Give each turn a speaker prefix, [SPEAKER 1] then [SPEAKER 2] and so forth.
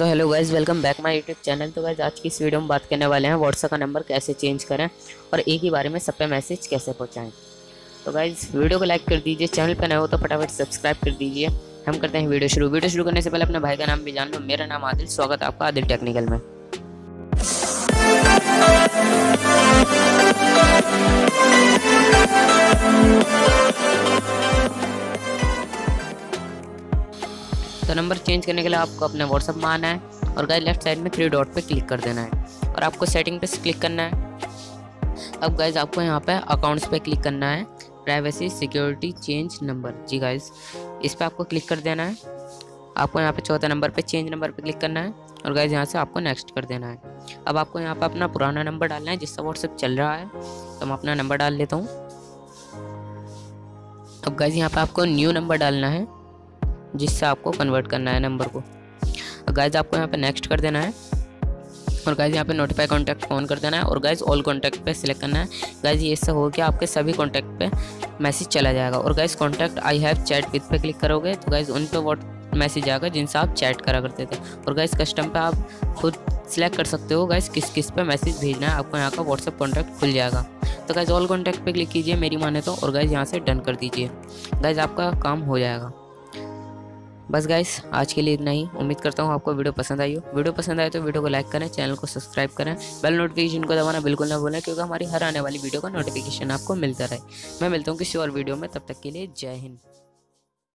[SPEAKER 1] तो hello guys welcome back my YouTube channel तो guys आज की इस वीडियो में बात करने वाले हैं व्हाट्सअप का नंबर कैसे चेंज करें और एक ही बारे में सब पे मैसेज कैसे पहुंचाएँ। तो गाइज़ वीडियो को लाइक कर दीजिए चैनल पर नए हो तो फटाफट सब्सक्राइब कर दीजिए। हम करते हैं वीडियो शुरू। वीडियो शुरू करने से पहले अपने भाई का नाम भी जान लो। मेरा नाम आदिल। स्वागत आपका आदिल टेक्निकल में। तो नंबर चेंज करने के लिए आपको अपने व्हाट्सअप में आना है और गाइज़ लेफ़्ट साइड में थ्री डॉट पे क्लिक कर देना है। और आपको सेटिंग पे क्लिक करना है। अब गाइज़ आपको यहाँ पे अकाउंट्स पे क्लिक करना है। प्राइवेसी सिक्योरिटी चेंज नंबर जी गाइज़ इस पर आपको क्लिक कर देना है। आपको यहाँ पे चौथा नंबर पे चेंज नंबर पे क्लिक करना है। और गाइज़ यहाँ से आपको नेक्स्ट कर देना है। अब आपको यहाँ पे अपना पुराना नंबर डालना है जिससे व्हाट्सअप चल रहा है। तो मैं अपना नंबर डाल लेता हूँ। अब गाइज़ यहाँ पे आपको न्यू नंबर डालना है। जिससे आपको कन्वर्ट करना है नंबर को। गाइज़ आपको यहाँ पे नेक्स्ट कर देना है। और गाइज़ यहाँ पे नोटिफाई कॉन्टैक्ट ऑन कर देना है। और गाइज़ ऑल कॉन्टैक्ट पे सिलेक्ट करना है। गाइज़ ये इससे हो गया आपके सभी कॉन्टैक्ट पे मैसेज चला जाएगा। और guys contact I have chat with पे क्लिक करोगे तो गाइज़ उन पे वॉट मैसेज आएगा जिनसे आप चैट करा करते थे। और गाइज़ कस्टम पे आप खुद सिलेक्ट कर सकते हो गाइज़ किस किस पे मैसेज भेजना है। आपको यहाँ का व्हाट्सअप कॉन्टैक्ट खुल जाएगा। तो गाइज़ ऑल कॉन्टैक्ट पे क्लिक कीजिए, मेरी माने तो। और गाइज़ यहाँ से डन कर दीजिए। गाइज़ आपका काम हो जाएगा। बस गाइस आज के लिए इतना ही। उम्मीद करता हूँ आपको वीडियो पसंद आई हो। वीडियो पसंद आए तो वीडियो को लाइक करें चैनल को सब्सक्राइब करें बेल नोटिफिकेशन को दबाना बिल्कुल ना भूलें, क्योंकि हमारी हर आने वाली वीडियो का नोटिफिकेशन आपको मिलता रहे। मैं मिलता हूँ किसी और वीडियो में, तब तक के लिए जय हिंद।